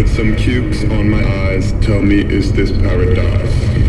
Put some cukes on my eyes, tell me is this paradise?